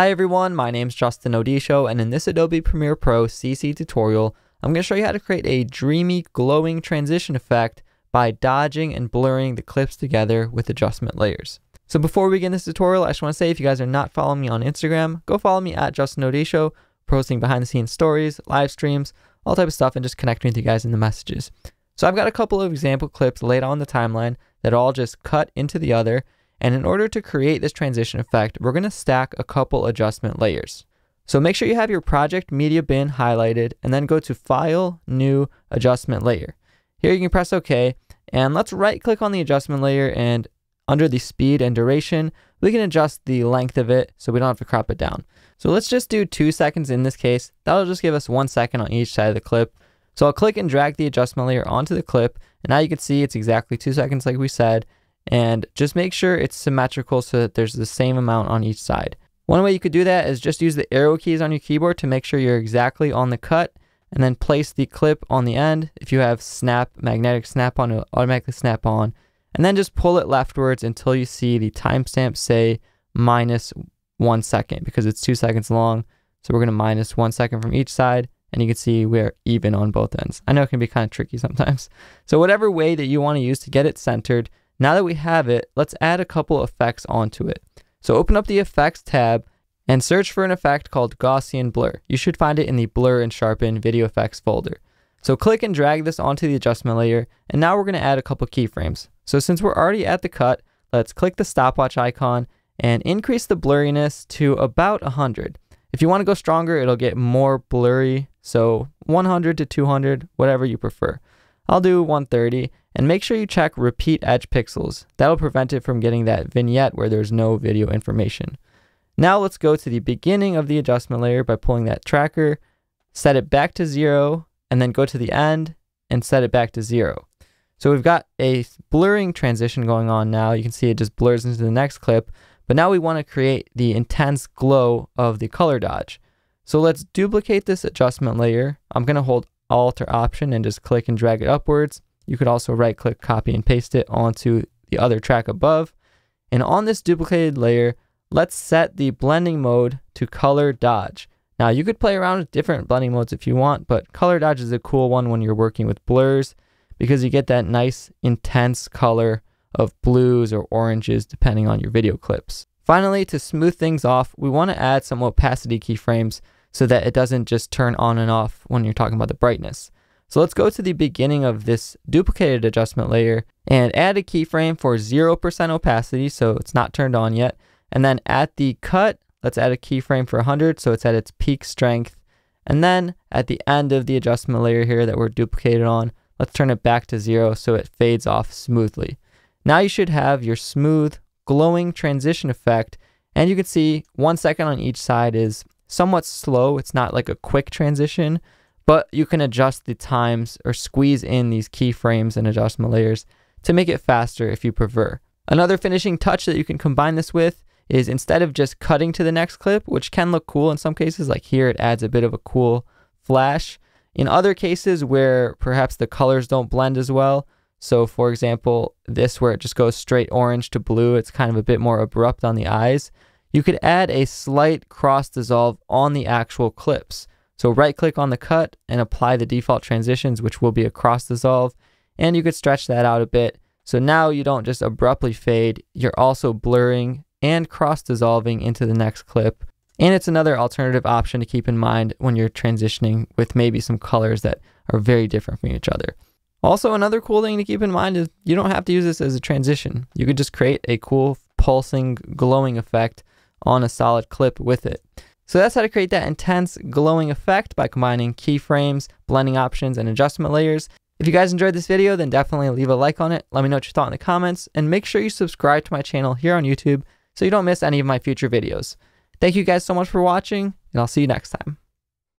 Hi everyone, my name is Justin Odisho and in this Adobe Premiere Pro CC tutorial, I'm going to show you how to create a dreamy glowing transition effect by dodging and blurring the clips together with adjustment layers. So before we begin this tutorial, I just want to say if you guys are not following me on Instagram, go follow me at Justin Odisho, posting behind the scenes stories, live streams, all type of stuff and just connecting with you guys in the messages. So I've got a couple of example clips laid on the timeline that all just cut into the other and in order to create this transition effect, we're going to stack a couple adjustment layers. So make sure you have your project media bin highlighted and then go to File, New, Adjustment Layer. Here you can press OK and let's right click on the adjustment layer and under the speed and duration, we can adjust the length of it so we don't have to crop it down. So let's just do two seconds in this case. That'll just give us one second on each side of the clip. So I'll click and drag the adjustment layer onto the clip and now you can see it's exactly two seconds like we said and just make sure it's symmetrical so that there's the same amount on each side. One way you could do that is just use the arrow keys on your keyboard to make sure you're exactly on the cut and then place the clip on the end. If you have snap, magnetic snap on, it'll automatically snap on and then just pull it leftwards until you see the timestamp say minus one second because it's two seconds long. So we're going to minus one second from each side and you can see we're even on both ends. I know it can be kind of tricky sometimes. So whatever way that you want to use to get it centered, now that we have it, let's add a couple effects onto it. So open up the Effects tab and search for an effect called Gaussian Blur. You should find it in the Blur and Sharpen Video Effects folder. So click and drag this onto the adjustment layer, and now we're going to add a couple keyframes. So since we're already at the cut, let's click the stopwatch icon and increase the blurriness to about 100. If you want to go stronger, it'll get more blurry, so 100 to 200, whatever you prefer. I'll do 130 and make sure you check repeat edge pixels. That'll prevent it from getting that vignette where there's no video information. Now let's go to the beginning of the adjustment layer by pulling that tracker, set it back to zero, and then go to the end and set it back to zero. So we've got a blurring transition going on now. You can see it just blurs into the next clip, but now we want to create the intense glow of the color dodge. So let's duplicate this adjustment layer. I'm going to hold Alt or Option and just click and drag it upwards. You could also right click, copy and paste it onto the other track above. And on this duplicated layer, let's set the blending mode to color dodge. Now you could play around with different blending modes if you want, but color dodge is a cool one when you're working with blurs because you get that nice intense color of blues or oranges depending on your video clips. Finally, to smooth things off, we want to add some opacity keyframes so that it doesn't just turn on and off when you're talking about the brightness. So let's go to the beginning of this duplicated adjustment layer and add a keyframe for 0% opacity so it's not turned on yet. And then at the cut, let's add a keyframe for 100 so it's at its peak strength. And then at the end of the adjustment layer here that we're duplicated on, let's turn it back to zero so it fades off smoothly. Now you should have your smooth, glowing transition effect. And you can see one second on each side is somewhat slow. It's not like a quick transition, but you can adjust the times or squeeze in these keyframes and adjustment layers to make it faster if you prefer. Another finishing touch that you can combine this with is instead of just cutting to the next clip, which can look cool in some cases, like here it adds a bit of a cool flash. In other cases where perhaps the colors don't blend as well, so for example, this where it just goes straight orange to blue, it's kind of a bit more abrupt on the eyes. You could add a slight cross dissolve on the actual clips. So right click on the cut and apply the default transitions, which will be a cross dissolve. And you could stretch that out a bit. So now you don't just abruptly fade, you're also blurring and cross dissolving into the next clip. And it's another alternative option to keep in mind when you're transitioning with maybe some colors that are very different from each other. Also, another cool thing to keep in mind is you don't have to use this as a transition. You could just create a cool pulsing glowing effect on a solid clip with it. So that's how to create that intense glowing effect by combining keyframes, blending options, and adjustment layers. If you guys enjoyed this video, then definitely leave a like on it. Let me know what you thought in the comments, and make sure you subscribe to my channel here on YouTube so you don't miss any of my future videos. Thank you guys so much for watching, and I'll see you next time.